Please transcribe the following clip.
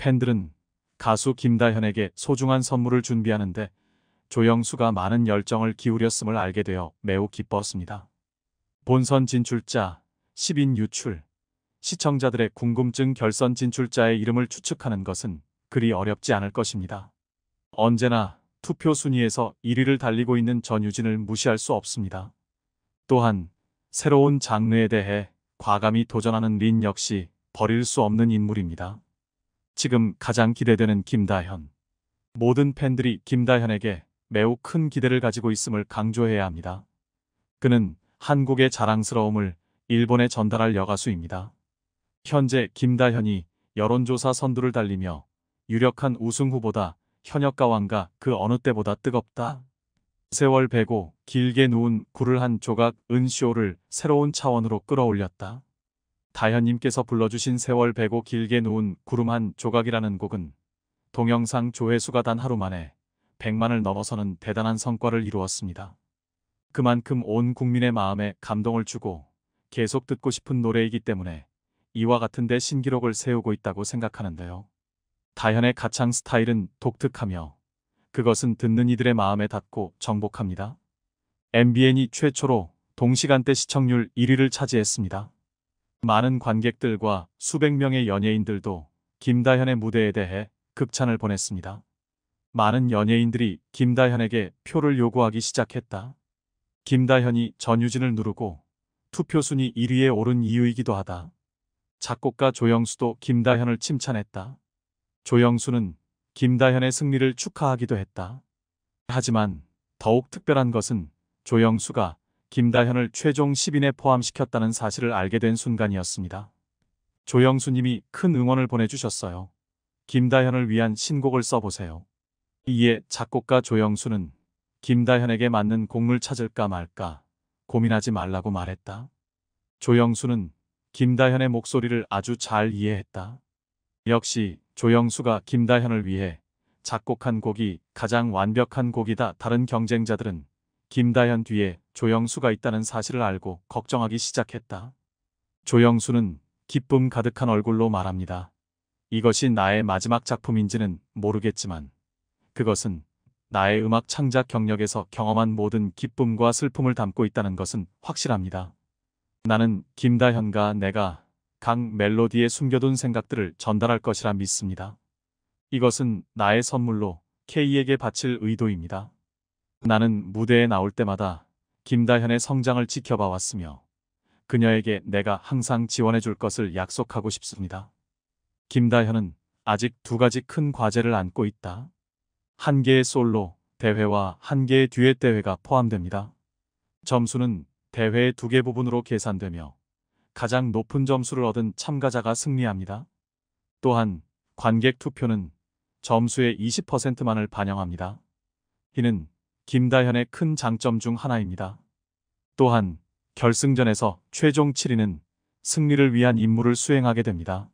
팬들은 가수 김다현에게 소중한 선물을 준비하는데 조영수가 많은 열정을 기울였음을 알게 되어 매우 기뻤습니다. 본선 진출자, 10인 유출, 시청자들의 궁금증 결선 진출자의 이름을 추측하는 것은 그리 어렵지 않을 것입니다. 언제나 투표 순위에서 1위를 달리고 있는 전유진을 무시할 수 없습니다. 또한 새로운 장르에 대해 과감히 도전하는 린 역시 버릴 수 없는 인물입니다. 지금 가장 기대되는 김다현. 모든 팬들이 김다현에게 매우 큰 기대를 가지고 있음을 강조해야 합니다. 그는 한국의 자랑스러움을 일본에 전달할 여가수입니다. 현재 김다현이 여론조사 선두를 달리며 유력한 우승 후보다 현역 가왕과 그 어느 때보다 뜨겁다. 세월 베고 길게 누운 굴을 한 조각 은쇼를 새로운 차원으로 끌어올렸다. 다현님께서 불러주신 세월 베고 길게 누운 구름 한 조각이라는 곡은 동영상 조회수가 단 하루 만에 100만을 넘어서는 대단한 성과를 이루었습니다. 그만큼 온 국민의 마음에 감동을 주고 계속 듣고 싶은 노래이기 때문에 이와 같은 데 신기록을 세우고 있다고 생각하는데요. 다현의 가창 스타일은 독특하며 그것은 듣는 이들의 마음에 닿고 정복합니다. MBN이 최초로 동시간대 시청률 1위를 차지했습니다. 많은 관객들과 수백 명의 연예인들도 김다현의 무대에 대해 극찬을 보냈습니다. 많은 연예인들이 김다현에게 표를 요구하기 시작했다. 김다현이 전유진을 누르고 투표 순위 1위에 오른 이유이기도 하다. 작곡가 조영수도 김다현을 칭찬했다. 조영수는 김다현의 승리를 축하하기도 했다. 하지만 더욱 특별한 것은 조영수가 김다현을 최종 10인에 포함시켰다는 사실을 알게 된 순간이었습니다. 조영수님이 큰 응원을 보내주셨어요. 김다현을 위한 신곡을 써보세요. 이에 작곡가 조영수는 김다현에게 맞는 곡을 찾을까 말까 고민하지 말라고 말했다. 조영수는 김다현의 목소리를 아주 잘 이해했다. 역시 조영수가 김다현을 위해 작곡한 곡이 가장 완벽한 곡이다. 다른 경쟁자들은 김다현 뒤에 조영수가 있다는 사실을 알고 걱정하기 시작했다. 조영수는 기쁨 가득한 얼굴로 말합니다. 이것이 나의 마지막 작품인지는 모르겠지만 그것은 나의 음악 창작 경력에서 경험한 모든 기쁨과 슬픔을 담고 있다는 것은 확실합니다. 나는 김다현과 내가 각 멜로디에 숨겨둔 생각들을 전달할 것이라 믿습니다. 이것은 나의 선물로 K에게 바칠 의도입니다. 나는 무대에 나올 때마다 김다현의 성장을 지켜봐 왔으며 그녀에게 내가 항상 지원해 줄 것을 약속하고 싶습니다. 김다현은 아직 두 가지 큰 과제를 안고 있다. 한 개의 솔로 대회와 한 개의 듀엣 대회가 포함됩니다. 점수는 대회의 두 개 부분으로 계산되며 가장 높은 점수를 얻은 참가자가 승리합니다. 또한 관객 투표는 점수의 20%만을 반영합니다. 이는 김다현의 큰 장점 중 하나입니다. 또한 결승전에서 최종 7위는 승리를 위한 임무를 수행하게 됩니다.